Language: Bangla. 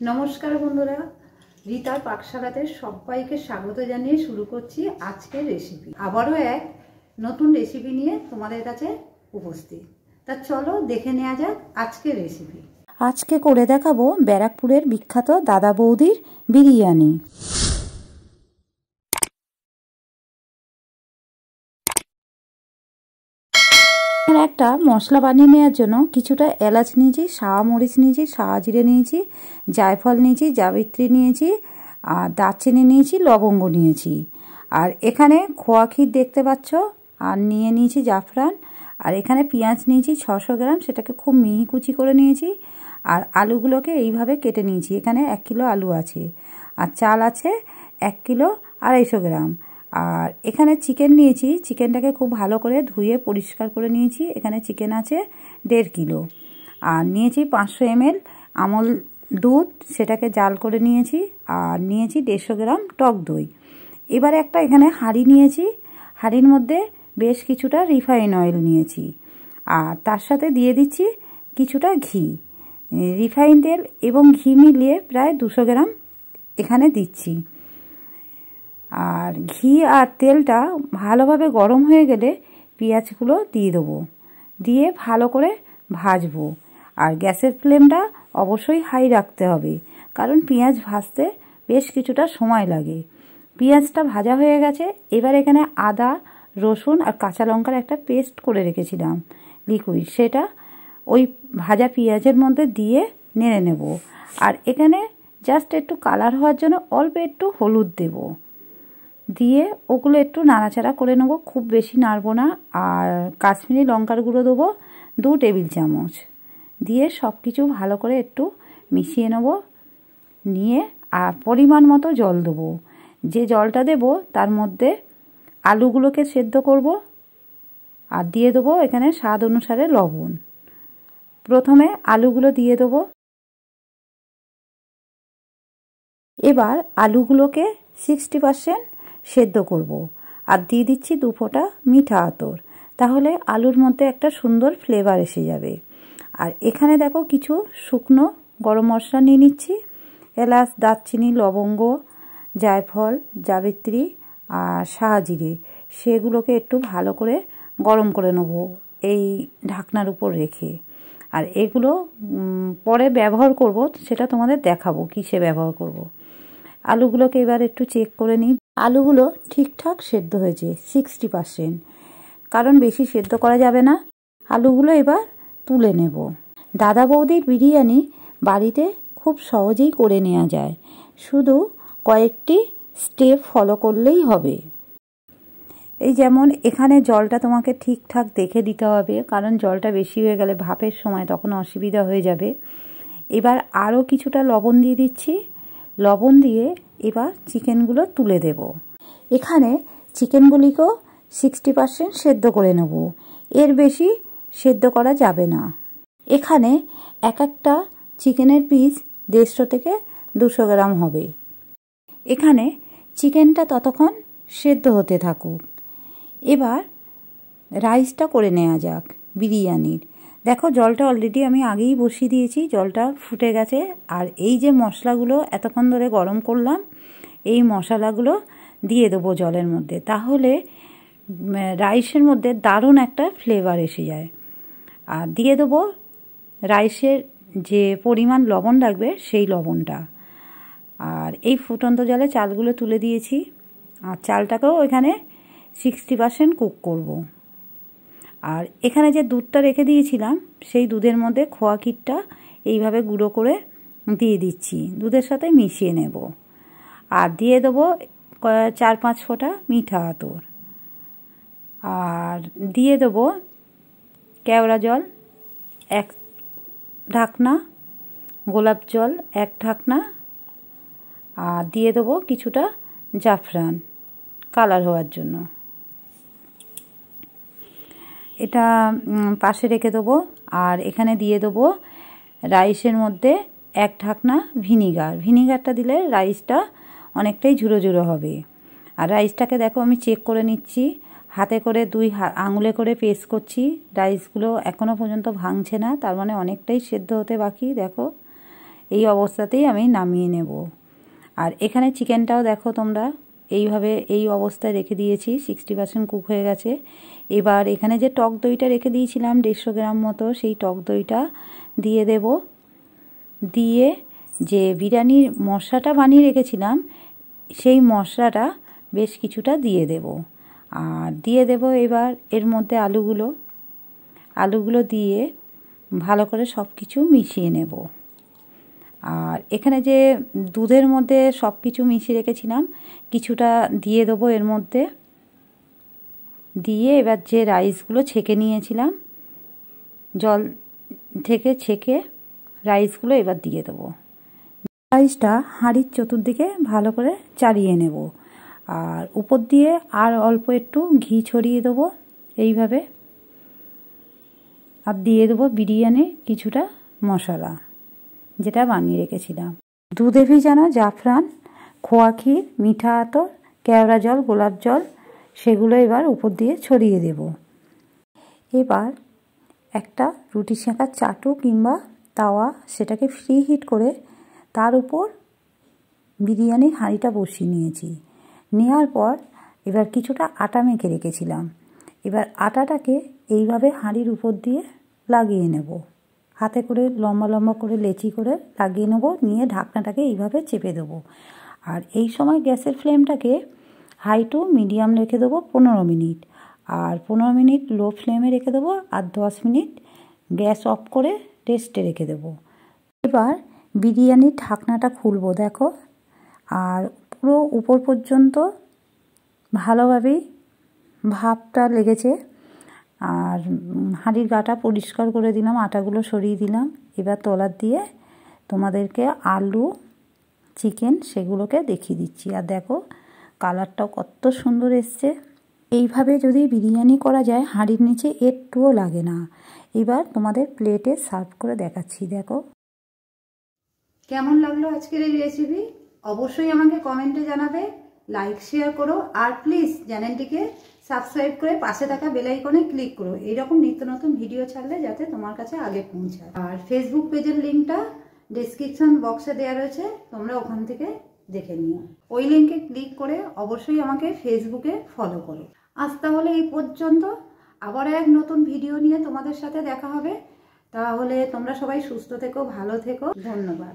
নমস্কার বন্ধুরা রীতার পাকশালাতে সবাইকে স্বাগত জানিয়ে শুরু করছি আজকের রেসিপি আবারও এক নতুন রেসিপি নিয়ে তোমাদের কাছে উপস্থিত। তা চলো দেখে নেওয়া যাক আজকের রেসিপি আজকে করে দেখাবো ব্যারাকপুরের বিখ্যাত দাদা বৌদির বিরিয়ানি। একটা মশলা বানিয়ে নেওয়ার জন্য কিছুটা এলাচ নিয়েছি, সাওয়া মরিচ নিয়েছি, সাওয়া জিরে নিয়েছি, জায়ফল নিয়েছি, জাবিত্রী নিয়েছি, আর দারচিনি নিয়েছি, লবঙ্গ নিয়েছি। আর এখানে খোয়া ক্ষীর দেখতে পাচ্ছ, আর নিয়ে নিয়েছি জাফরান। আর এখানে পেঁয়াজ নিয়েছি ছশো গ্রাম, সেটাকে খুব মিহি কুচি করে নিয়েছি। আর আলুগুলোকে এইভাবে কেটে নিয়েছি, এখানে এক কিলো আলু আছে। আর চাল আছে এক কিলো আড়াইশো গ্রাম। আর এখানে চিকেন নিয়েছি। চিকেনটাকে খুব ভালো করে ধুয়ে পরিষ্কার করে নিয়েছি। এখানে চিকেন আছে দেড় কিলো। আর নিয়েছি পাঁচশো এমএল আমল দুধ, সেটাকে জাল করে নিয়েছি। আর নিয়েছি দেড়শো গ্রাম টক দই। এবার একটা এখানে হাঁড়ি নিয়েছি। হাঁড়ির মধ্যে বেশ কিছুটা রিফাইন অয়েল নিয়েছি। আর তার সাথে দিয়ে দিচ্ছি কিছুটা ঘি। রিফাইন তেল এবং ঘি মিলিয়ে প্রায় দুশো গ্রাম এখানে দিচ্ছি। আর ঘি আর তেলটা ভালোভাবে গরম হয়ে গেলে পেঁয়াজগুলো দিয়ে দেবো। দিয়ে ভালো করে ভাজবো। আর গ্যাসের ফ্লেমটা অবশ্যই হাই রাখতে হবে, কারণ পেঁয়াজ ভাজতে বেশ কিছুটা সময় লাগে। পেঁয়াজটা ভাজা হয়ে গেছে, এবার এখানে আদা, রসুন আর কাঁচা লঙ্কার একটা পেস্ট করে রেখেছিলাম লিকুইড সেটা ওই ভাজা পেঁয়াজের মধ্যে দিয়ে নেড়ে নেব। আর এখানে জাস্ট একটু কালার হওয়ার জন্য অল্প একটু হলুদ দেব। দিয়ে ওগুলো একটু নাড়াচাড়া করে নেব, খুব বেশি নাড়বো না। আর কাশ্মীরি লঙ্কার গুঁড়ো দেবো, দু টেবিল চামচ। দিয়ে সব কিছু ভালো করে একটু মিশিয়ে নেব। নিয়ে আর পরিমাণ মতো জল দেবো। যে জলটা দেব, তার মধ্যে আলুগুলোকে সেদ্ধ করব। আর দিয়ে দেবো এখানে স্বাদ অনুসারে লবণ। প্রথমে আলুগুলো দিয়ে দেবো। এবার আলুগুলোকে সিক্সটি পারসেন্ট সেদ্ধ করব। আর দিয়ে দিচ্ছি দু ফোঁটা মিঠা আতর। তাহলে আলুর মধ্যে একটা সুন্দর ফ্লেভার এসে যাবে। আর এখানে দেখো কিছু শুকনো গরম মশলা নিয়ে নিচ্ছি। এলাচ, দারচিনি, লবঙ্গ, জায়ফল, জাবিত্রী আর সাহাজিরে সেগুলোকে একটু ভালো করে গরম করে নেব এই ঢাকনার উপর রেখে। আর এগুলো পরে ব্যবহার করব, সেটা তোমাদের দেখাবো কিসে ব্যবহার করব। আলুগুলোকে এবার একটু চেক করে নিই। আলুগুলো ঠিকঠাক সেদ্ধ হয়েছে সিক্সটি পারসেন্ট কারণ বেশি সেদ্ধ করা যাবে না। আলুগুলো এবার তুলে নেব। দাদা বৌদির বিরিয়ানি বাড়িতে খুব সহজেই করে নেওয়া যায়। শুধু কয়েকটি স্টেপ ফলো করলেই হবে। এই যেমন এখানে জলটা তোমাকে ঠিকঠাক দেখে দিতে হবে, কারণ জলটা বেশি হয়ে গেলে ভাপের সময় তখন অসুবিধা হয়ে যাবে। এবার আরও কিছুটা লবণ দিয়ে দিচ্ছি। লবণ দিয়ে এবার চিকেনগুলো তুলে দেব। এখানে চিকেনগুলিকেও সিক্সটি পারসেন্ট সেদ্ধ করে নেব। এর বেশি সেদ্ধ করা যাবে না। এখানে এক একটা চিকেনের পিস দেড়শো থেকে দুশো গ্রাম হবে। এখানে চিকেনটা ততক্ষণ সেদ্ধ হতে থাকুক। এবার রাইসটা করে নেওয়া যাক বিরিয়ানির। দেখো, জলটা অলরেডি আমি আগেই বসিয়ে দিয়েছি, জলটা ফুটে গেছে। আর এই যে মশলাগুলো এতক্ষণ ধরে গরম করলাম, এই মশলাগুলো দিয়ে দেবো জলের মধ্যে। তাহলে রাইসের মধ্যে দারুণ একটা ফ্লেভার এসে যায়। আর দিয়ে দেবো রাইসের যে পরিমাণ লবণ লাগবে, সেই লবণটা। আর এই ফুটন্ত জলে চালগুলো তুলে দিয়েছি। আর চালটাকেও এখানে সিক্সটি পারসেন্ট কুক করব। আর এখানে যে দুধটা রেখে দিয়েছিলাম, সেই দুধের মধ্যে খোয়া ক্ষীরটা এইভাবে গুঁড়ো করে দিয়ে দিচ্ছি। দুধের সাথে মিশিয়ে নেব। আর দিয়ে দেবো চার পাঁচ ফোঁটা মিঠা আতর। আর দিয়ে দেবো কেওড়া জল, এক ঢাকনা, গোলাপ জল, এক ঢাকনা। আর দিয়ে দেবো কিছুটা জাফরান, কালার হওয়ার জন্য। এটা পাশে রেখে দেবো। আর এখানে দিয়ে দেবো রাইসের মধ্যে এক ঢাকনা ভিনিগার। ভিনিগারটা দিলে রাইসটা অনেকটাই ঝুরো ঝুরো হবে। আর রাইসটাকে দেখো, আমি চেক করে নিচ্ছি। হাতে করে দুই আঙুলে করে পেস্ট করছি। রাইসগুলো এখনও পর্যন্ত ভাঙছে না, তার মানে অনেকটাই সেদ্ধ হতে বাকি। দেখো, এই অবস্থাতেই আমি নামিয়ে নেব। আর এখানে চিকেনটাও দেখো তোমরা এইভাবে এই অবস্থায় রেখে দিয়েছি সিক্সটি পার্সেন্ট কুক হয়ে গেছে। এবার এখানে যে টক দইটা রেখে দিয়েছিলাম, দেড়শো গ্রাম মতো, সেই টক দইটা দিয়ে দেব। দিয়ে যে বিরিয়ানির মশলাটা বানিয়ে রেখেছিলাম, সেই মশলাটা বেশ কিছুটা দিয়ে দেব। আর দিয়ে দেব এবার এর মধ্যে আলুগুলো। আলুগুলো দিয়ে ভালো করে সব কিছু মিশিয়ে নেব। আর এখানে যে দুধের মধ্যে সব কিছু মিশিয়ে রেখেছিলাম, কিছুটা দিয়ে দেবো এর মধ্যে। দিয়ে এবার যে রাইসগুলো ছেঁকে নিয়েছিলাম, জল থেকে ছেঁকে রাইসগুলো এবার দিয়ে দেবো। রাইসটা হাঁড়ির চতুর্দিকে ভালো করে চালিয়ে নেব। আর উপর দিয়ে আর অল্প একটু ঘি ছড়িয়ে দেবো এইভাবে। আর দিয়ে দেবো বিরিয়ানি কিছুটা মশলা। যেটা বানিয়ে রেখেছিলাম। দুধে ভিজানো জাফরান, খোয়া ক্ষীর, মিঠা আতর, কেওড়া জল, গোলাপ জল, সেগুলো এবার উপর দিয়ে ছড়িয়ে দেব। এবার একটা রুটি সেঁকার চাটু কিংবা তাওয়া সেটাকে ফ্রি হিট করে তার উপর বিরিয়ানির হাঁড়িটা বসিয়ে নিয়েছি। নেওয়ার পর এবার কিছুটা আটা মেখে রেখেছিলাম। এবার আটাটাকে এইভাবে হাঁড়ির উপর দিয়ে লাগিয়ে নেব। হাতে করে লম্বা লম্বা করে লেচি করে লাগিয়ে নেব, নিয়ে ঢাকনাটাকে এইভাবে চেপে দেবো। আর এই সময় গ্যাসের ফ্লেমটাকে হাই টু মিডিয়াম রেখে দেবো পনেরো মিনিট। আর পনেরো মিনিট লো ফ্লেমে রেখে দেবো আর দশ মিনিট গ্যাস অফ করে রেস্টে রেখে দেবো। এবার বিরিয়ানির ঢাকনাটা খুলবো, দেখো। আর পুরো উপর পর্যন্ত ভালোভাবেই ভাপটা লেগেছে। আর হাঁড়ির গাটা পরিষ্কার করে দিলাম, আটাগুলো সরিয়ে দিলাম। এবার তলার দিয়ে তোমাদেরকে আলু, চিকেন সেগুলোকে দেখিয়ে দিচ্ছি। আর দেখো, কালারটাও কত সুন্দর এসছে। এইভাবে যদি বিরিয়ানি করা যায়, হাঁড়ির নিচে একটুও লাগে না। এবার তোমাদের প্লেটে সার্ভ করে দেখাচ্ছি, দেখো। কেমন লাগল আজকের এই রেসিপি অবশ্যই আমাকে কমেন্টে জানাবে। লাইক শেয়ার করো, আর প্লিজ চ্যানেলটিকে সাবস্ক্রাইব করে পাশে থাকা বেলাইকনে ক্লিক করো। এইরকম নিত্য নতুন ভিডিও ছাড়লে যাতে তোমার কাছে আগে পৌঁছায়। আর ফেসবুক পেজের লিঙ্কটা ডিসক্রিপশন বক্সে দেওয়া রয়েছে, তোমরা ওখান থেকে দেখে নিও। ওই লিঙ্কে ক্লিক করে অবশ্যই আমাকে ফেসবুকে ফলো করো। আজ তাহলে এই পর্যন্ত। আবার এক নতুন ভিডিও নিয়ে তোমাদের সাথে দেখা হবে। তাহলে তোমরা সবাই সুস্থ থেকো, ভালো থেকো। ধন্যবাদ।